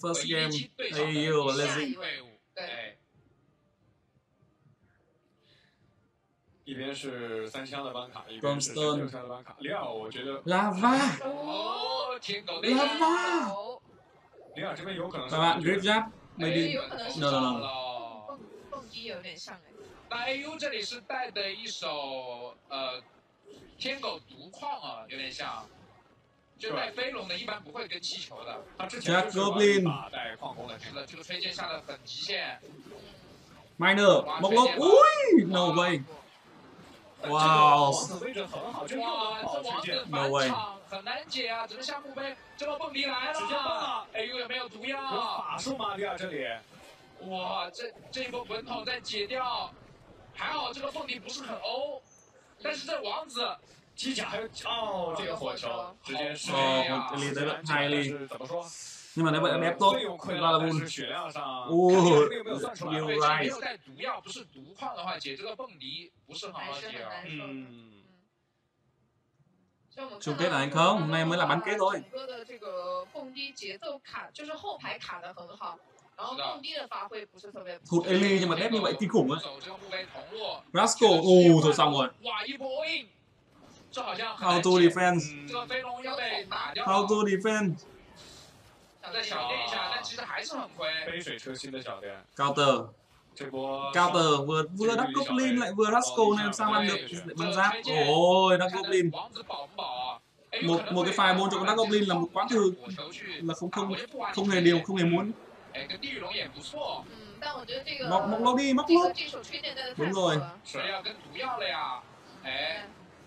first 唯一 game，击对。一边是三枪的关卡，一边是六枪的关卡。里尔，我觉得 Lava，哦，天狗内 Lava 哦里尔这边有可能是 Lava Great 哎 maybe 有可能是 No, no, 上 no 了。蹦蹦迪有点像哎，那 AU 这里是带的一首呃天狗独矿啊，有点像，就带飞龙的，一般不会跟气球的。他之前就是把带矿工的是的，这个推荐下的很极限。Minor 木龙，喂，No way，哇王子位置很好，就用哇，这王推荐子。No 返 way 场很难解啊，只能下墓碑。这个蹦迪来直接蹦了哎呦有没有毒有药？法术吗？里尔这里哇，这这一波滚筒在解掉，还好这个蹦迪不是很欧，但是这王子机甲还有哦，这个火球直接是哦我离得了太离是怎么说？ nhưng mà nếu vậy đẹp tốt 费用亏 ra 了， là 但 bull 是血量上，哦看这个没有算出来。有对，这 right 没有带毒药，不是毒矿的话，解这个蹦迪不是很还好解啊。是很难受的。嗯，所以我们 chung 看 kết 到 là anh không 刚 hôm 刚 nay mới là 的 bán 话 kết thôi 整个的这个蹦迪节奏卡，就是后排卡的很好，然后是的蹦迪的发挥不是特别。 thụt Ellie nhưng mà đép như vậy kinh khủng ấy 走这个墓碑同落， Rascal ồ thôi xong rồi 哇，一波 in，这好像很 How 难 to 解 defense 这个飞龙要被打掉 How 了 to defend 想再小练一下，但其实还是很亏。杯水车薪的小店， counter 这波 counter vừa vừa đắp goblin lại vừa rascal nên làm sao ăn được bắn giáp ôi đắp 看看 goblin 王子保不保啊？哎 một một cái fireball cho con đắp goblin là một quán thư là không không không hề điều không hề muốn 哎，跟地狱龙也不错，嗯，但我觉得这个 móc móc lô đi móc 这 lô 个这手推荐带的太 Đúng 好 rồi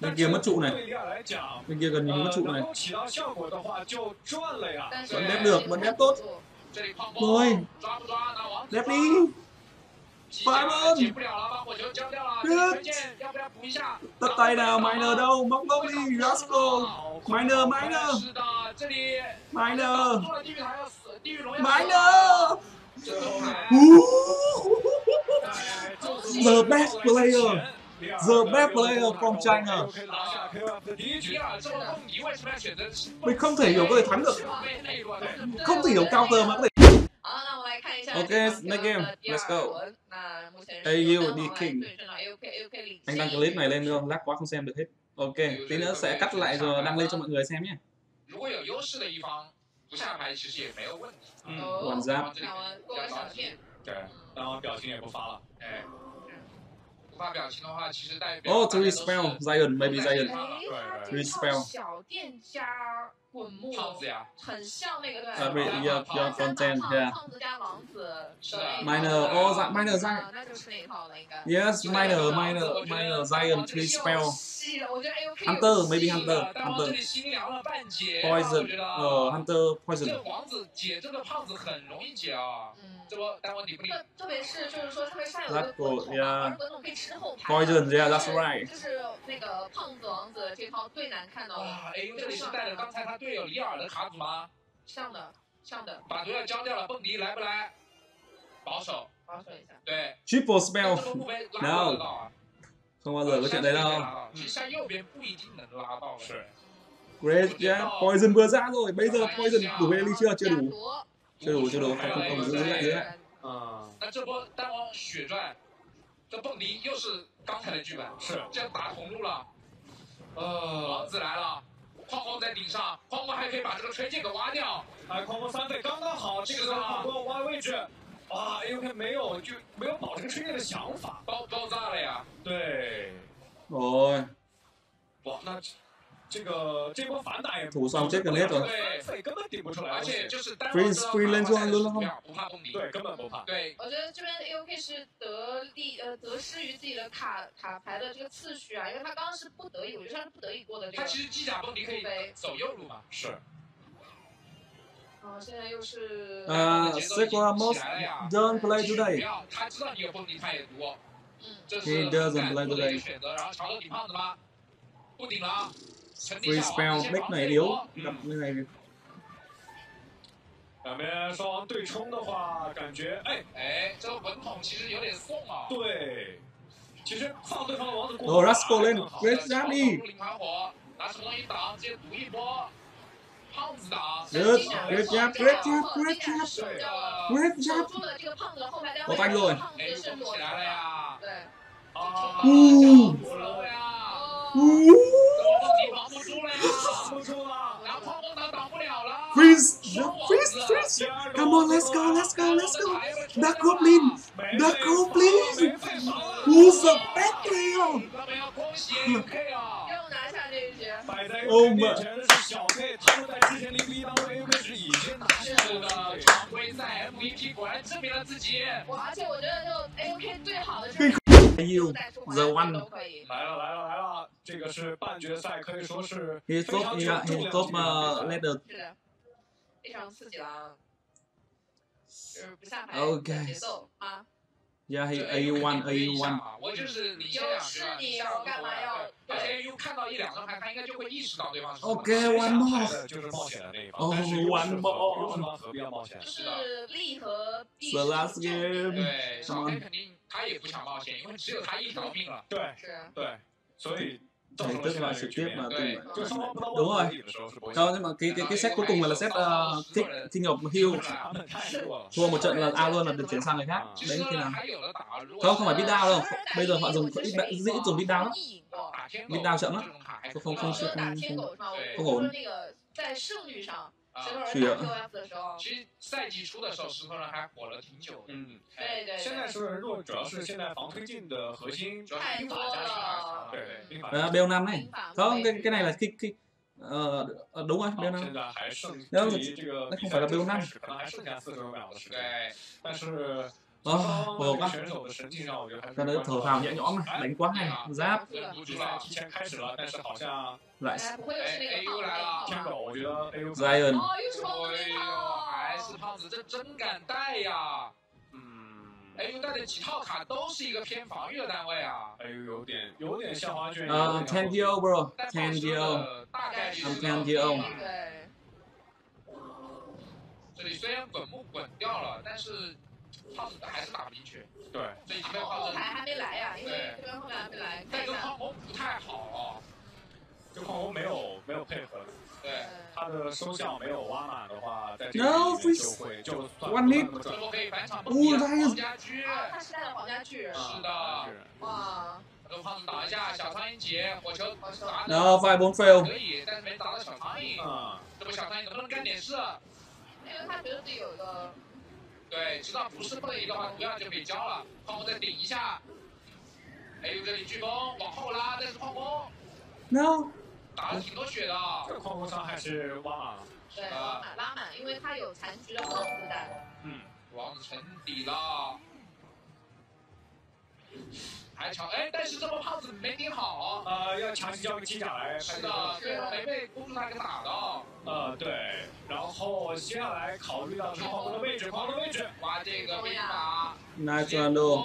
bên kia mất trụ này. Bên kia gần như mất trụ này. Vẫn đép được, vẫn đép tốt. Rồi đép đi. Phải bơm Đứt Tất tay nào Miner đâu? Bóc bóc đi, Rascal. Miner Miner Miner Miner The best player. The best player from China 可以拿下 KOF 的第一局。里尔这么蹦迪为什么要选择 mình không thể hiểu có thể thắng được 被内乱？ không thể hiểu counter mà có thể 好，那我们来看一下 OK，这场 next game，的第二 let's go 轮那目前 AU 是 đi 单 King 王来对阵了 AUK AUK 领 anh đăng先 clip này lên không lát quá không xem được hết ok tí nữa sẽ cắt lại rồi đăng lên cho mọi người xem nhé 如果有优势的一方不下牌，其实也没有问题。嗯，哦晚上往这里打完过了小店，对，然后表情也不发了。哎，不 发表情的话，其实代表 oh 大 to 家都是 spell Zion maybe 哎，Zion 他这 Respell 套小店家滚木，胖子呀，很像那个对，啊，对胖要要三 content，胖子加王子是的 miner oh Zion- miner Zion 啊，那就是那一套了，应该。yes miner miner miner Zion three spell 我觉得 Hunter maybe Hunter 大王这里心凉了半截，poison 呃 hunter 这 poison 王子解这个胖子很容易解啊，嗯，特别是就是说特别善良的滚筒嘛，而滚筒可以吃后排。就，That's right。就是那个胖子王子这套最难看到的。哎呦，这里是带着刚才他队友里尔的卡组吗？像的，像的。把毒药交掉了，蹦迪来不来？保守，保守一下。对。Triple spell。这拉到了。从我，右边不一定能拉到。是。Great，yeah，poison 不要炸，poison，不会立起要截图。Yeah, 毒 chưa đủ chưa đủ không không không giữ lại giữ lại 嗯，那这波单王血赚，这蹦迪又是刚才的剧本，是这样打同路了。呃王，子来了，框框在顶上，框框还可以把这个吹剑给挖掉。哎，狂风三费刚刚好，这个时候狂风挖位置，啊，AUK 没有就没有保这个吹剑的想法。爆爆炸了呀！对，rồi 哇，那这这个这波反打也 gần hết rồi 对，费根本顶不出来，而且就是单 lane 完赛的 zone 不怕蹦迪。对根本不怕。对，我觉得这边 AOK 是得利呃得失于自己的卡卡牌的这个次序啊，因为他刚刚是不得已，我觉得他是不得已过的这个他其。实机甲蹦迪可以走右路嘛。是，哦，现在又是呃节奏已经 Sakura most 起来了呀 don't play today。他知道你有风铃，他也读，嗯，这是的一 today 个选择。然后朝着顶胖子吗？不顶了，Free 下 spell 王子先 make 防 này 这 yếu 波 gặp như này 两边双方对冲的话，感觉哎，哎，这个文统其实有点送啊。对，其实放对方的王子过 Ồ, 河 Rascal lên 更好 Great 乔 job 德 đi 入领团火，拿什么东西挡，直接毒一波。胖子挡， Good Great job Great job Great job 守着 Great 守 job 住了这个胖子的后排单我位，翻过胖哎，子是裸动起来了呀！对，啊，呜不了呀！哦，呜你防不住了呀！ 挡不住了，然后矿工党挡不了了。Freeze 双王 Freeze 子 Freeze Come on let's go let's go let's go Dark Goblin 没 Dark 被 Goblin 防没被防 Who's a battle 那么要恭喜 UK 啊！又拿下这一局，摆在 Oh 面前的是小 K，他们在之前零比一当中 A 是已经拿下是的，了。常规赛 MVP 果然证明了自己。我而且我觉得就 AOK 最好的就是 You 带出 The one 都可以，来了来了来了，这个是半决赛，可以说是非常 uh, 刺激了啊，就是不下牌 OK 的节奏啊，Yeah he 这 A1 肯定不一 A1 样啊我就是你先两局了，就是你我干嘛要而且 AU 看到一两张牌，他应该就会意识到对方是什么 OK one 来 more 的就是冒险的那一方，哦但是又是 one more 又是方何必要冒险就？是利和弊对，小 Come 黑 on 肯定他也不想冒险，因为只有他一条命了。对是。对，所以造成 Thì 了 tức 现在 là 这个 trực 局 tiếp 面 mà。 对 tung lại. 就双方不到 Đúng 万 rồi 里的时候是不会 Không nhưng mà cái cái cái set cuối cùng là set uh, kick King of Hill 他们太弱了。 thua một trận là out luôn là được chuyển sang người khác 其 đấy 实 khi 呢 nào 还有的打，如果 không không phải beat down đâu 当然 bây giờ họ 打 dùng 天 ít 狗 ít 是 dĩ dùng beat down lắm 赢过打天 beat down chậm lắm 这种卡还是不风就 石头人打 QF 的时候，其实赛季初的时候，石头人还火了挺久的。嗯，对对。现在石头人弱，主要是现在防推进的核心主要是兵法加强。对，兵法。呃，BO 5 này. Không, cái này là cái cái đúng rồi, 啊，不过选手的神情让我觉得还是头上也有没关系啊。Zap，估计赛提前开始了，但是好像 Nice，哎，AU 来了，天狗，我觉得 AU 在用。哎呦，还是胖子，这真敢带呀！嗯，AU 带的几套卡都是一个偏防御的单位啊。AU 有点有点像花卷。嗯，Tango bro，Tango，大概率是 Tango。这里虽然滚木滚掉了，但是。胖子还是打不进去，对，这已经被后胖子。排还没来呀，因为对这边后面还没来，看但跟一下，矿工不太好，就矿工没有没有配合，对，呃他的收效没有挖满的话，在这个里面就会就算不那么准最后可以返场哦蹦迪他也皇家驹，啊，他是带了皇家巨人，是的，是哇，跟胖子打一下，小苍蝇姐火球打的 nó five 4 fail 可以，但是没打到小苍蝇，嗯，这波小苍蝇能不能干点事？因为他觉得自己有一个，对，知道不是会的话，同样就可以交了。矿工再顶一下，哎呦，这里飓风往后拉，但是矿工。No 打了挺多血的，这个矿工伤害是挖满了，对，拉满拉满，因为他有残局的王子在，嗯，王子沉底了。还抢哎，但是这波胖子没顶好，呃，要强行交个机甲来，是的，最后没被公主塔给打到。呃，对，然后接下来考虑到这个矿工的位置，矿工的位置，哇，这个兵法，nice 直接 one 夺 do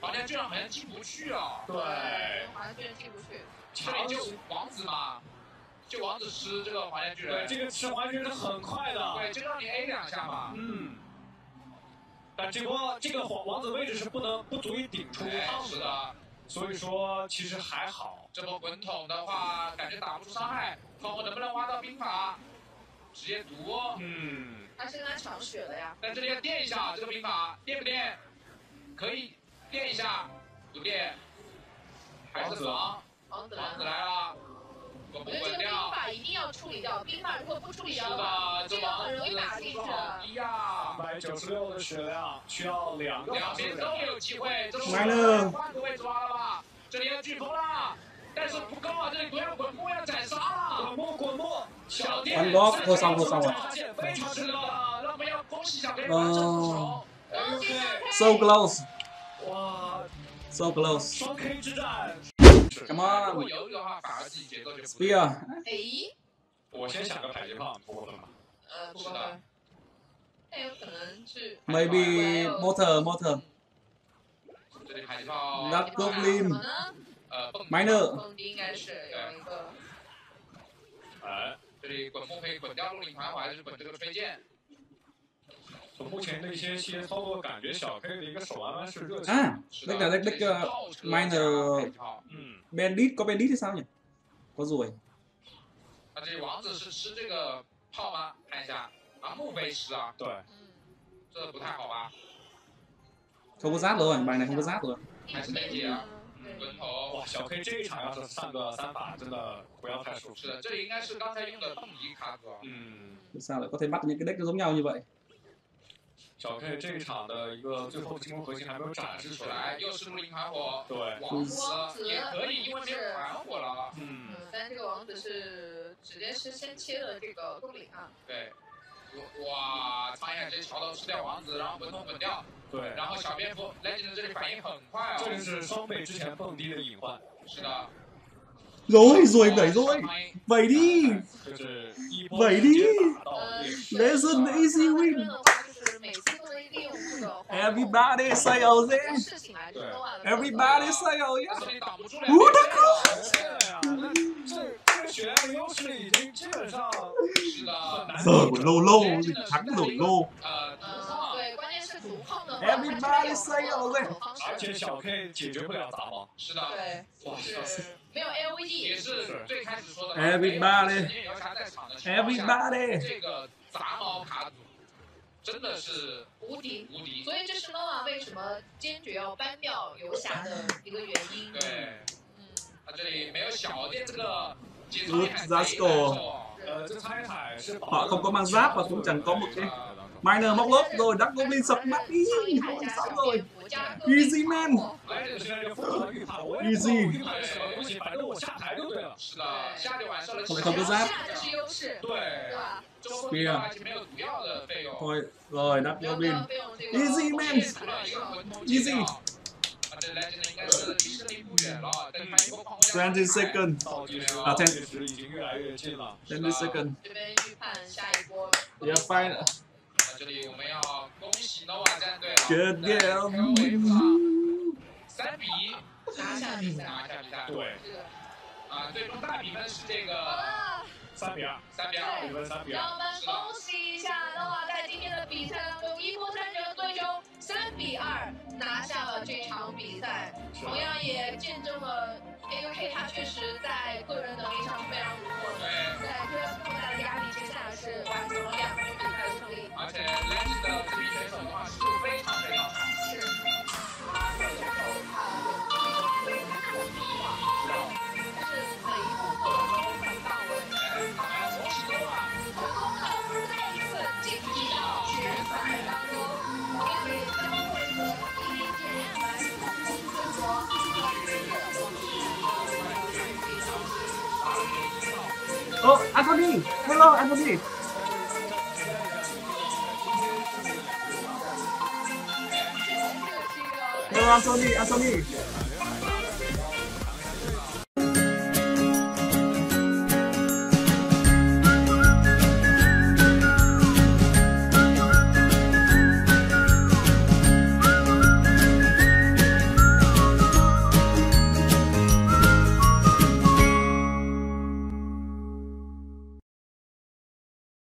皇家居然好像进不去啊！对，皇家巨人进不去，这里就王子嘛，就王子吃这个皇家巨对，这个吃环圈是很快的，对，就让你 A 两下嘛。嗯，但这波这个王王子位置是不能不足以顶出哎，胖子的，是的，所以说其实还好，这波滚筒的话，感觉打不出伤害，看我能不能挖到兵法，直接毒。嗯，他是跟他抢血的呀，在这里要垫一下这个兵法，垫不垫？可以垫一下，不垫，还是防。王子来王子了。我觉得这个兵？法一定要处理掉，兵法如果不处理是掉的话，这这个很容易打进去速度。好低呀三。百九十六的血量需要两个两边都有机会，这来了换个位置挖了吧？这里要飓风了，但是不够啊！这里不要滚木要斩杀了。滚木滚木，小店 One block 破伤破伤了发现非常是的，让我们要恭喜小黑哦完成复仇。恭喜小 K！so close 哇，so close 双 K 之战，come 如果 on 犹豫的话，反而自己节奏就不对。 spear 哎，我先想个迫击炮，不过分吧？ 呃，不过是的那有可能是 maybe motor motor 这里海豹 Dark 什 Goblin 么呢？呃蹦迪 minor 蹦迪应该是有一个，哎，这里滚木可以滚掉陆领团，还是滚这个飞剑？ 从目前的一些细节操作，感觉小 K 的一个手腕是热情。 à 是的 đấy là 这 đấy 里是 là 炮车 minor 加海豹嗯， bandit có bandit thì sao nhỉ có rồi 那这里王子是吃这个炮吗？看一下啊，墓碑师啊，对，嗯，这不太好吧？ không có giáp rồi bài này không có giáp rồi 一直没有啊，对，滚头哇，小 K 这一场要是上个三法，真的不要太舒服。是的，这里应该是刚才用的蹦迪卡组啊。嗯， sao lại có thể bắt những cái deck giống nhau như vậy 小 K 这一场的一个最后进攻核心还没有展示出出来来。又是陆林团火，对，王子也可以，因为没有团火了。嗯嗯，，但这个王子是直接是先切了这个公领啊，对，哇，苍眼直接桥头吃掉王子，然后滚筒滚掉，对，然后小蝙蝠 Legend 这里反应很快这里。是双倍之前蹦迪的隐患，是的，rồi rồi đẩy rồi 苍鹰 vậy đi 就是一波喂你直接打到呃，劣势。Lesson easy 这 win 边的话就是每次都能利用这个 everybody say oh 这 yeah 个事情来说的话， everybody say oh 但 yeah 是你挡不住哦两个对呀，那这这个血量的优势已经基本上是的， giờ của lô lô thì thắng đổi lô 呃，独嗯，创对，关键是主控的话， Everybody 它这 say 边有 oh 防 yeah 守方而且式，小 K 解决不了杂毛。是的，对，哇就是没有也 LED，是最开始说的 Everybody 没有神剑游侠在场的情况下 everybody 这个杂毛卡组 真的是无敌。无敌。所以这是 nova 为什么坚决要搬掉游侠的一个原因。对，嗯，他这里没有小店这个节操 Good 也很贼 Zasco 难受呃，这苍蝇海是 họ không có mang giáp và cũng chẳng có một cái miner móc lốp rồi Dark Goblin sập mắt đi thôi xong rồi Easy man 来这个现在就疯狂预判，我也 Easy 不知道预判是什么东西，反正我下台就对了。是的，下就完事了。后面 không có giáp 下就是优势，对对，吧？周末的话已经没有毒药的费用。 thôi rồi Dark 不要不 Goblin 要费用这个 Easy man 除了一个魂头 Easy 啊，这来真的应该是离胜利不远了。等他一波狂轰20 second 倒计时啊倒计时已经越来越近了。 20 second 这边预判下一波。 yeah fine 那这里我们要恭喜 nova 战队啊 good 在 game 三比一拿下比赛拿下比赛。对，这个啊，最终大比分是这个啊， 三比二，三比二比。分三比二。让我们恭喜一下 nova 在今天的比赛当中一波三折最终三比二拿下了这场比赛，同样也见证了 AUK 他确实在个人能力上非常不错在这么大的压力之下，是完成了两局比赛的胜利。而且 Legend 的这名选手的话，是非常非常 aku nih? Hello aku nih? Hello Anthony Anthony